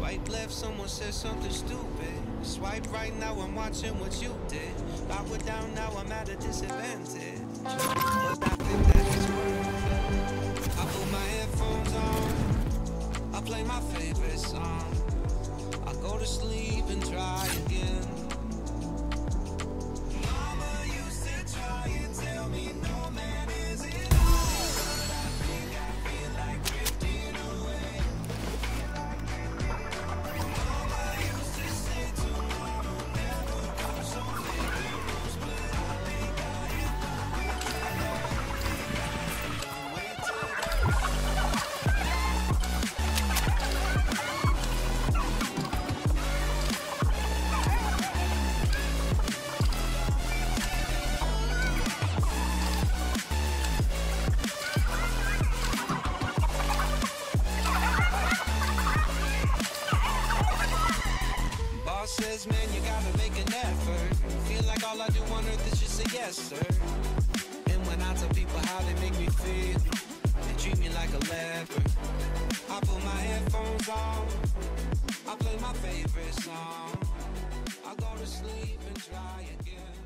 Swipe left, someone said something stupid. Swipe right now, I'm watching what you did. Backward down now, I'm at a disadvantage. But I think that it's worth it. I put my headphones on. I play my favorite song. I go to sleep and says, man, you gotta make an effort. Feel like all I do on earth is just say yes, sir. And when I tell people how they make me feel, they treat me like a leper. I put my headphones on, I play my favorite song. I go to sleep and try again.